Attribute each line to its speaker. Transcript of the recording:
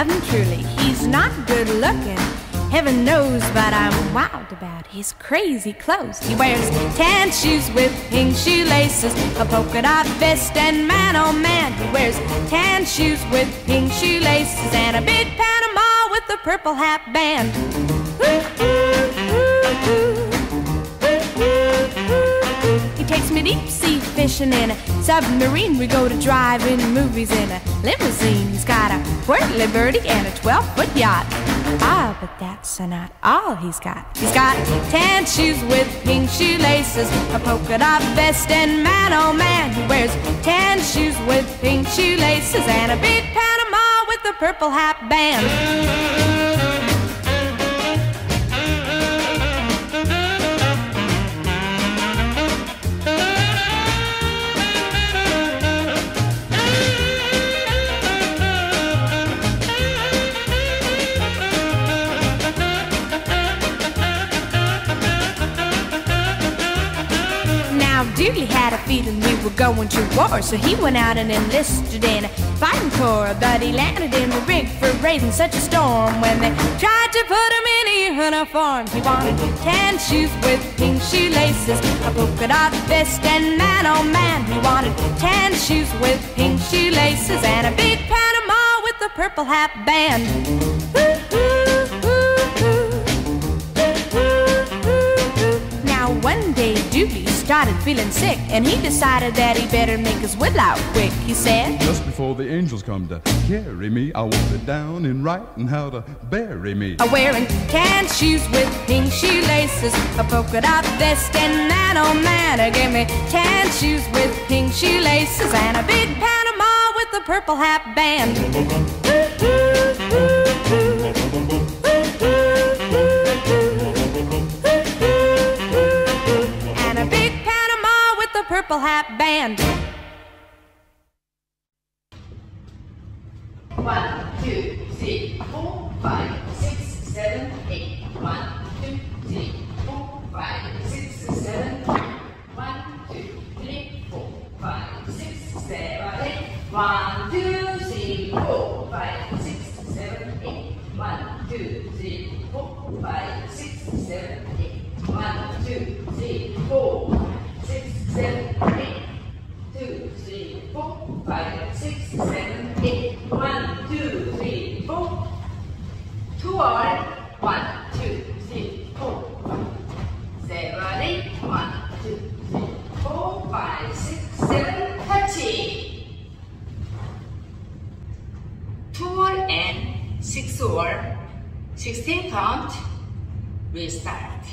Speaker 1: love him truly. He's not good looking, heaven knows, but I'm wild about his crazy clothes. He wears tan shoes with pink shoelaces, a polka dot vest, and man oh man, he wears tan shoes with pink shoelaces and a big Panama with a purple hat band. He in a submarine. We go to drive-in movies in a limousine. He's got a whirly birdie and a 12-foot yacht. Ah, but that's not all he's got. He's got tan shoes with pink shoelaces, a polka dot vest, and man, oh man, he wears tan shoes with pink shoelaces and a big Panama with a purple hat band. Now, Dooley had a feeling we were going to war, so he went out and enlisted in a fighting corps. But he landed in the rig for raising such a storm when they tried to put him in a uniform. He wanted tan shoes with pink shoelaces, a polka dot vest, and man, oh man, he wanted tan shoes with pink shoelaces and a big Panama with a purple hat band. Now one day Dooley started feeling sick and he decided that he better make his will out quick. He said,
Speaker 2: Just before the angels come to carry me, I want it down in writing how to bury me.
Speaker 1: A wearing tan shoes with pink shoelaces, a polka dot vest, and that oh man, give me tan shoes with pink shoe laces and a big Panama with a purple hat band. Purple hat band.
Speaker 3: One, two, three, four, five, six, seven, eight. One, two, three, four, five, six, seven. One, two, three, four, five, six, seven, eight. One, two, four, five, six, seven, eight. One, two, three, four. Two all. One, two, three, four, seven, eight. One, two, three, four, five, six, seven. Two all and six all. Sixteen count. We start.